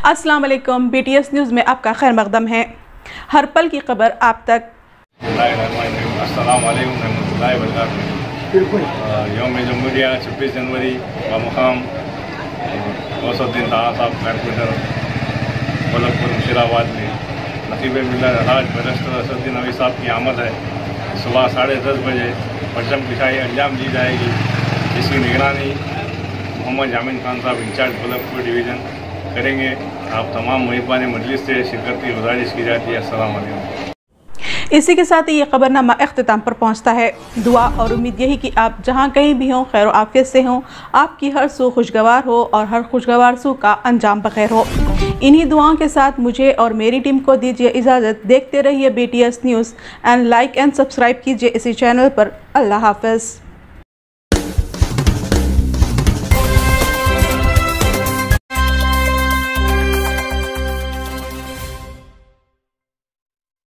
अस्सलाम वालेकुम। BTS news में आपका खैर मकदम है। हर पल की खबर आप तक। अस्सलाम वालेकुम रहमतुल्लाहि योम जमहूरिया छब्बीस जनवरी बमुकाम गौसुद्दीन ताहा साहब कारपोरेटर बलकपुर मुशीराबाद में। नसीब मिलर अलहाज बैरिस्टर असदुद्दीन नवी साहब की आमद है। सुबह साढ़े दस बजे परचम पिशाई अंजाम दी जाएगी। जिसकी निगरानी मोहम्मद जामिन खान साहब इंचार्ज बलकपुर डिवीज़न करेंगे। आप तमाम मुहिबान मजलिस से शिरकत की गुजारिश की जाती है। असल इसी के साथ ये खबरनामा अख्ताम पर पहुँचता है। दुआ और उम्मीद यही कि आप जहाँ कहीं भी हों, खैर आफियत से हों, आपकी हर सू खुशगवार हो और हर खुशगवार सू का अंजाम बखैर हो। इन्हीं दुआओं के साथ मुझे और मेरी टीम को दीजिए इजाज़त। देखते रहिए B T S news and like and subscribe कीजिए इसी चैनल पर। अल्लाह हाफ़